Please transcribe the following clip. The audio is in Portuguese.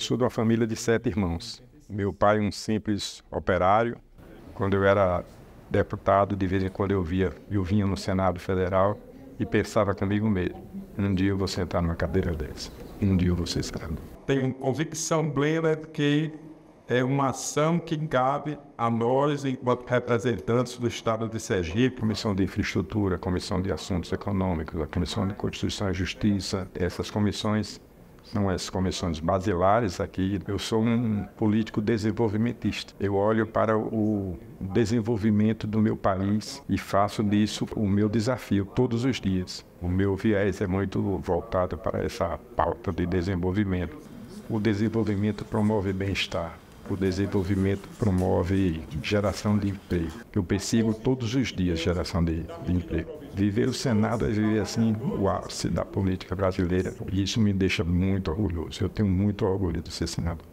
Sou de uma família de sete irmãos. Meu pai, um simples operário. Quando eu era deputado, de vez em quando eu via, eu vinha no Senado Federal e pensava comigo mesmo: um dia eu vou sentar numa cadeira dessa, um dia eu vou ser senador. Tenho convicção plena de que é uma ação que cabe a nós, enquanto representantes do Estado de Sergipe, Comissão de Infraestrutura, Comissão de Assuntos Econômicos, a Comissão de Constituição e Justiça, essas comissões são as comissões basilares aqui. Eu sou um político desenvolvimentista. Eu olho para o desenvolvimento do meu país e faço disso o meu desafio todos os dias. O meu viés é muito voltado para essa pauta de desenvolvimento. O desenvolvimento promove bem-estar. O desenvolvimento promove geração de emprego. Eu persigo todos os dias geração de, de emprego. Viver o Senado é viver assim o ápice da política brasileira e isso me deixa muito orgulhoso. Eu tenho muito orgulho de ser senador.